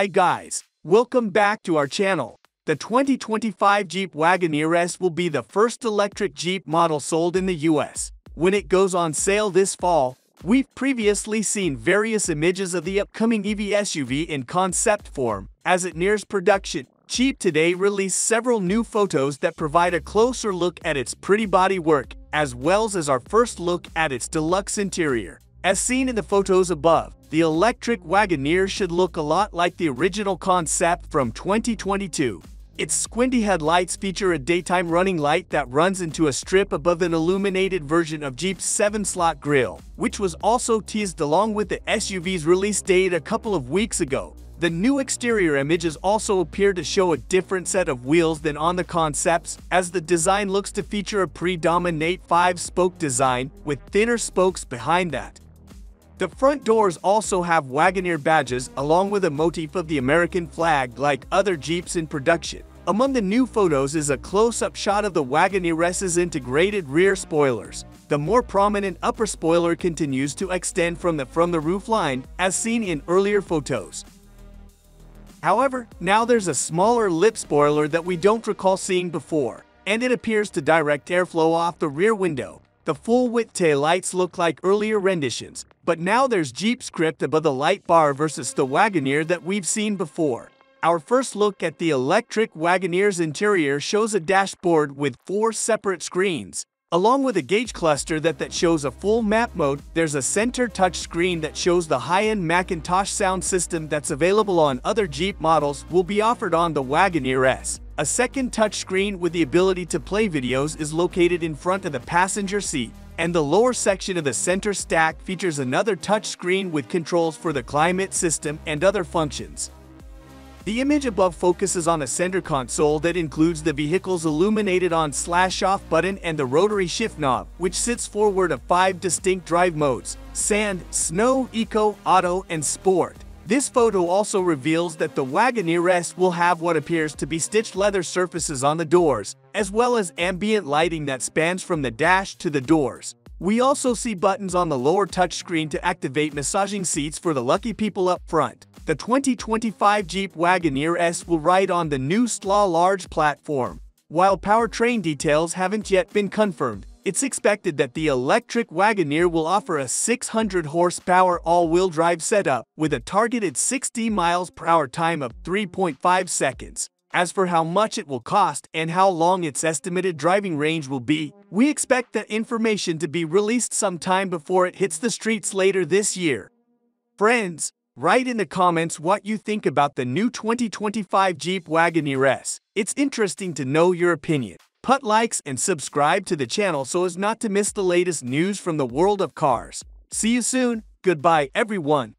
Hi guys, welcome back to our channel. The 2025 Jeep Wagoneer S will be the first electric Jeep model sold in the US. When it goes on sale this fall, we've previously seen various images of the upcoming EV SUV in concept form. As it nears production, Jeep today released several new photos that provide a closer look at its pretty bodywork, as well as our first look at its deluxe interior. As seen in the photos above, the electric Wagoneer should look a lot like the original concept from 2022. Its squinty headlights feature a daytime running light that runs into a strip above an illuminated version of Jeep's 7-slot grille, which was also teased along with the SUV's release date a couple of weeks ago. The new exterior images also appear to show a different set of wheels than on the concepts, as the design looks to feature a predominate 5-spoke design with thinner spokes behind that. The front doors also have Wagoneer badges along with a motif of the American flag like other Jeeps in production. Among the new photos is a close-up shot of the Wagoneer S's integrated rear spoilers. The more prominent upper spoiler continues to extend from the from the roof line, as seen in earlier photos. However, now there's a smaller lip spoiler that we don't recall seeing before, and it appears to direct airflow off the rear window. The full-width tail lights look like earlier renditions, but now there's Jeep script above the light bar versus the Wagoneer that we've seen before. Our first look at the electric Wagoneer's interior shows a dashboard with four separate screens. Along with a gauge cluster that, that shows a full map mode, there's a center touchscreen that shows the high-end McIntosh sound system that's available on other Jeep models will be offered on the Wagoneer S. A second touchscreen with the ability to play videos is located in front of the passenger seat, and the lower section of the center stack features another touchscreen with controls for the climate system and other functions. The image above focuses on a center console that includes the vehicle's illuminated on slash off button and the rotary shift knob, which sits forward of five distinct drive modes, sand, snow, eco, auto, and sport. This photo also reveals that the Wagoneer S will have what appears to be stitched leather surfaces on the doors, as well as ambient lighting that spans from the dash to the doors. We also see buttons on the lower touchscreen to activate massaging seats for the lucky people up front. The 2025 Jeep Wagoneer S will ride on the new STLA large platform. While powertrain details haven't yet been confirmed, it's expected that the electric Wagoneer will offer a 600 horsepower all-wheel drive setup with a targeted 60 miles per hour time of 3.5 seconds. As for how much it will cost and how long its estimated driving range will be, we expect that information to be released sometime before it hits the streets later this year. Friends, write in the comments what you think about the new 2025 Jeep Wagoneer S. It's interesting to know your opinion. Put likes and subscribe to the channel so as not to miss the latest news from the world of cars. See you soon. Goodbye, everyone.